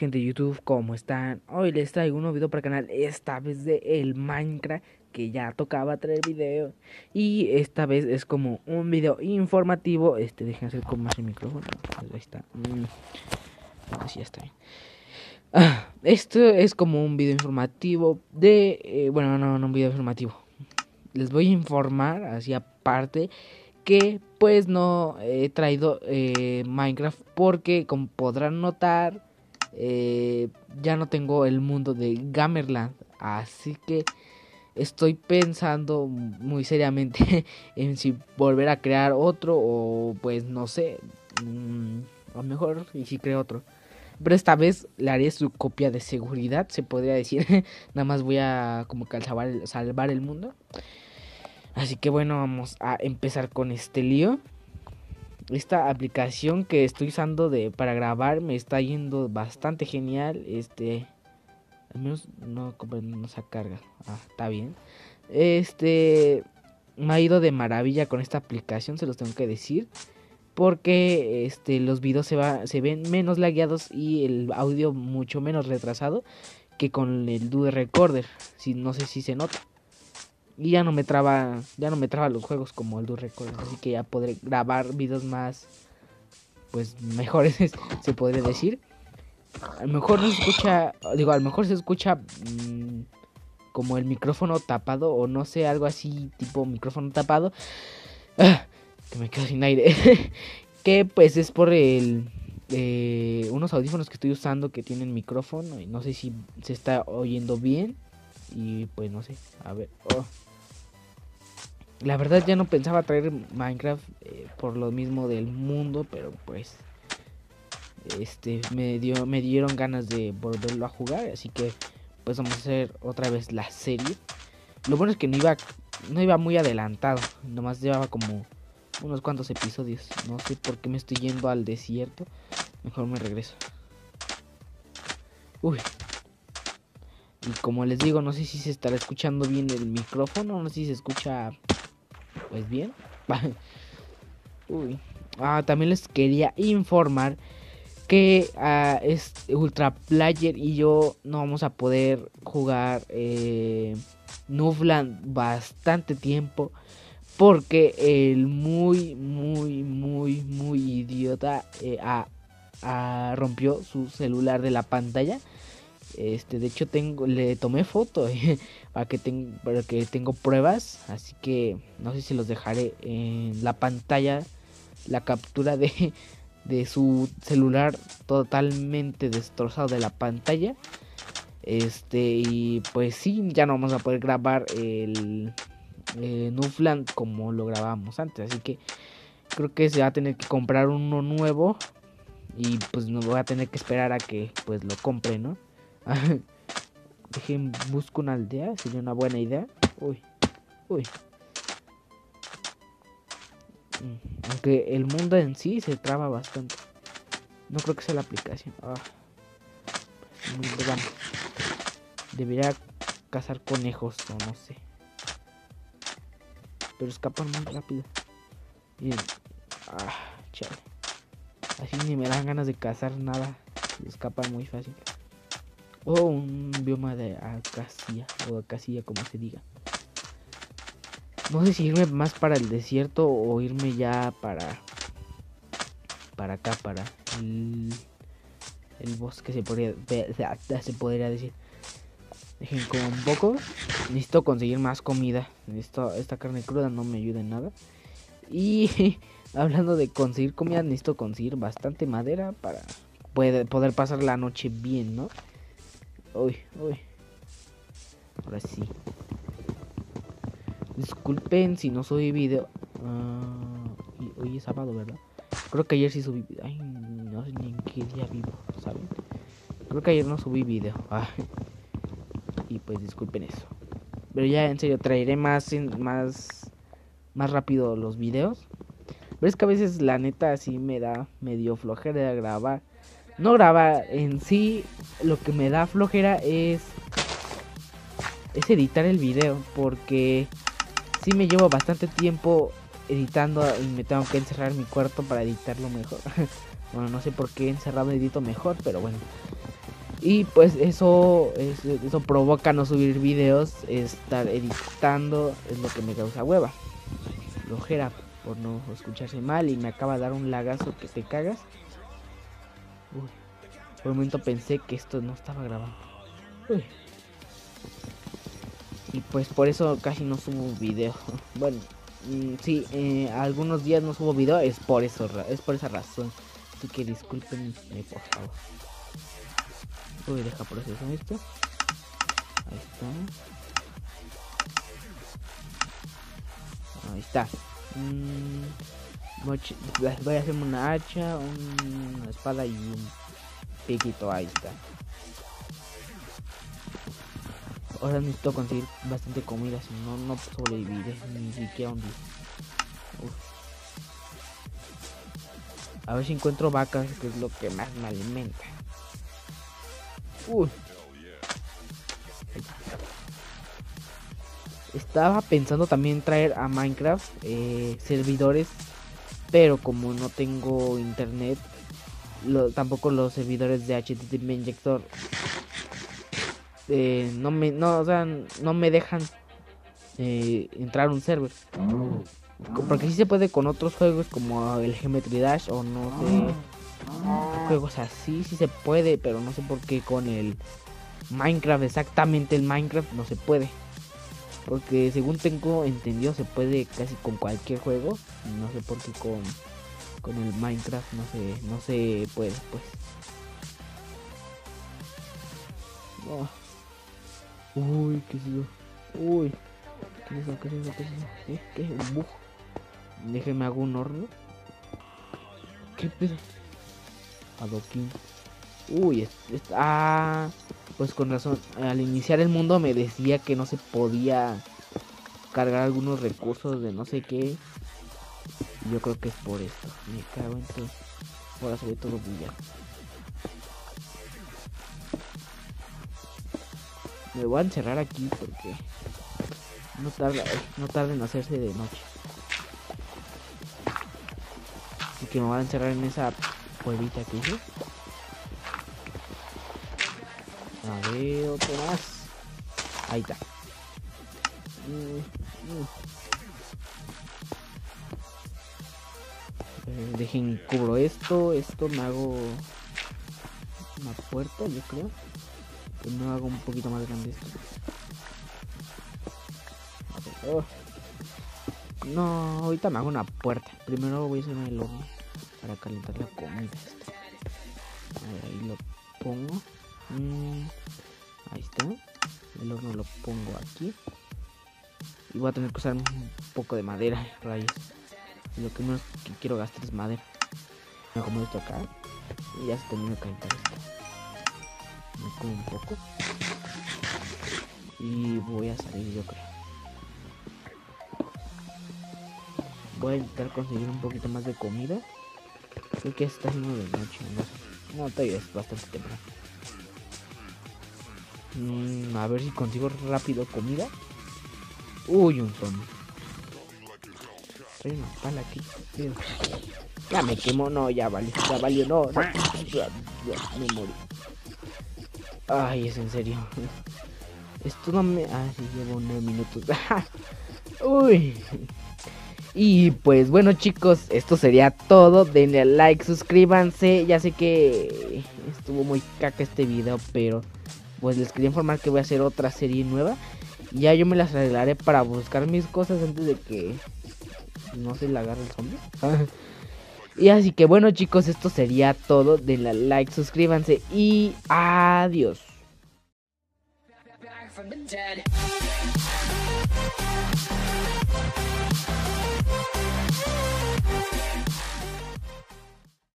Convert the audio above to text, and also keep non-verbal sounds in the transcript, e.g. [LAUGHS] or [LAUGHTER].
gente de YouTube, ¿cómo están? Hoy les traigo un nuevo video para el canal, esta vez de el Minecraft, que ya tocaba traer video. Y esta vez es como un video informativo, este, dejen hacer con más el micrófono, ahí está. Mm. Así está bien. Ah, esto es como un video informativo de, eh, bueno, no, no un video informativo. Les voy a informar, así aparte, que pues no he traído eh, Minecraft porque como podrán notar eh, ya no tengo el mundo de Gamerland. Así que estoy pensando muy seriamente [LAUGHS] en si volver a crear otro o pues no sé. Mm, a lo mejor y si creo otro. Pero esta vez le haré su copia de seguridad, se podría decir. [LAUGHS] Nada más voy a como que salvar, salvar el mundo. Así que bueno, vamos a empezar con este lío esta aplicación que estoy usando de para grabar me está yendo bastante genial. Este, al menos no, no se carga. Ah, está bien. Este, me ha ido de maravilla con esta aplicación, se los tengo que decir. Porque este, los videos se, va, se ven menos lagueados y el audio mucho menos retrasado que con el Dude Recorder. Si, no sé si se nota. Y ya no me traba, ya no me traba los juegos como el Do Record, así que ya podré grabar videos más pues mejores, [LAUGHS] se podría decir. A lo mejor no se escucha, digo, a lo mejor se escucha mm, como el micrófono tapado o no sé, algo así tipo micrófono tapado. Ah, que me quedo sin aire. [LAUGHS] que pues es por el eh, unos audífonos que estoy usando que tienen micrófono y no sé si se está oyendo bien y pues no sé, a ver. Oh. La verdad ya no pensaba traer Minecraft eh, por lo mismo del mundo, pero pues este me dio me dieron ganas de volverlo a jugar, así que pues vamos a hacer otra vez la serie. Lo bueno es que no iba no iba muy adelantado, nomás llevaba como unos cuantos episodios. No sé por qué me estoy yendo al desierto. Mejor me regreso. Uy. Y como les digo, no sé si se estará escuchando bien el micrófono, no sé si se escucha pues bien. [LAUGHS] Uy. Ah, también les quería informar que uh, es Ultra Player y yo no vamos a poder jugar eh, bastante tiempo porque el muy muy muy muy idiota eh, rompió su celular de la pantalla este, de hecho tengo, le tomé foto [LAUGHS] para que tengo, para que tengo pruebas, así que no sé si los dejaré en la pantalla la captura de, [LAUGHS] de su celular totalmente destrozado de la pantalla. Este, y pues sí, ya no vamos a poder grabar el eh, como lo grabamos antes, así que creo que se va a tener que comprar uno nuevo y pues no voy a tener que esperar a que pues lo compre, ¿no? [LAUGHS] Dejen, busco una aldea, sería una buena idea. Uy, uy. Mm, aunque el mundo en sí se traba bastante. No creo que sea la aplicación. Ah. Debería cazar conejos o no sé. Pero escapan muy rápido. Bien. Ah, chale. Así ni me dan ganas de cazar nada. Escapan muy fácil. O un bioma de acacia o acacia como se diga. No sé si irme más para el desierto o irme ya para para acá para el, el bosque se podría se podría decir. Dejen como un poco. Necesito conseguir más comida. Necesito, esta carne cruda no me ayuda en nada. Y [LAUGHS] hablando de conseguir comida, necesito conseguir bastante madera para poder, poder pasar la noche bien, ¿no? Uy, uy. Ahora sí. Disculpen si no subí video. Uh, hoy es sábado, ¿verdad? Creo que ayer sí subí. Ay, no sé ni en qué día vivo, ¿saben? Creo que ayer no subí video. Y pues disculpen eso. Pero ya en serio traeré más más más rápido los videos. Pero es que a veces la neta sí me da medio flojera grabar no graba en sí, lo que me da flojera es es editar el video porque sí me llevo bastante tiempo editando y me tengo que encerrar en mi cuarto para editarlo mejor. [LAUGHS] bueno, no sé por qué encerrado edito mejor, pero bueno. Y pues eso, eso, provoca no subir videos, estar editando es lo que me causa hueva. Lojera por no escucharse mal y me acaba de dar un lagazo que te cagas. Por un momento pensé que esto no estaba grabando. Y pues por eso casi no subo video. [LAUGHS] bueno, mm, sí, eh, algunos días no subo video, es por eso, es por esa razón. Así que disculpenme por favor. Uy, deja proceso esto. Ahí está. Ahí está. Mm, voy a hacerme una hacha, una espada y un piquito. Ahí está. Ahora necesito conseguir bastante comida, si no, no sobreviviré ni siquiera un día. A ver si encuentro vacas, que es lo que más me alimenta. Estaba pensando también traer a Minecraft eh, servidores, pero como no tengo internet, tampoco los servidores de HTTP Injector eh, no me no, no me dejan eh, entrar a un server. Porque si se puede con otros juegos como el Geometry Dash o no sé juegos así sí se puede, pero no sé por qué con el Minecraft, exactamente el Minecraft no se puede. Porque según tengo entendido se puede casi con cualquier juego. No sé por qué con, con el Minecraft no se, no se puede pues. Oh. Uy, ¿qué es eso? Uy. ¿Qué es eso? ¿Qué es eso? ¿Qué es eso? ¿Eh? ¿Qué? ¿Un bug? Déjeme hago un horno. ¿Qué pedo? Adoquín. Uy, ah, pues con razón. Al iniciar el mundo me decía que no se podía cargar algunos recursos de no sé qué. Yo creo que es por esto. Me cago en todo. Ahora se ve todo bulla. Me voy a encerrar aquí porque no tarda, no tarda en hacerse de noche. Así que me voy a encerrar en esa cuevita que hice. A ver, otro más. Ahí está. Eh, dejen, cubro esto. Esto me hago una puerta, yo creo. Que me hago un poquito más grande esto. Oh. No, ahorita me hago una puerta. Primero voy a hacer el horno para calentar la comida. Ahí lo pongo. Mm, ahí está. El horno lo pongo aquí. Y voy a tener que usar un poco de madera, rayos. lo que menos que quiero gastar es madera. Me acomodo esto acá. Y ya se termina de calentar esto. Me como un poco. Y voy a salir yo creo. Voy a intentar conseguir un poquito más de comida. Creo que está haciendo de noche, no, no todavía es bastante temprano. Mm, a ver si consigo rápido comida. Uy, un zombie. Trae una pala aquí. Ya me quemo, no, ya valió, ya valió, no, no. me morí. Ay, es en serio. [LAUGHS] Esto no me. Ah, sí, llevo nueve minutos. [LAUGHS] Uy. Y pues bueno chicos, esto sería todo. Denle like, suscríbanse. Ya sé que estuvo muy caca este video, pero pues les quería informar que voy a hacer otra serie nueva. Ya yo me las arreglaré para buscar mis cosas antes de que no se la agarre el zombie. [LAUGHS] y así que bueno chicos, esto sería todo. Denle like, suscríbanse y adiós.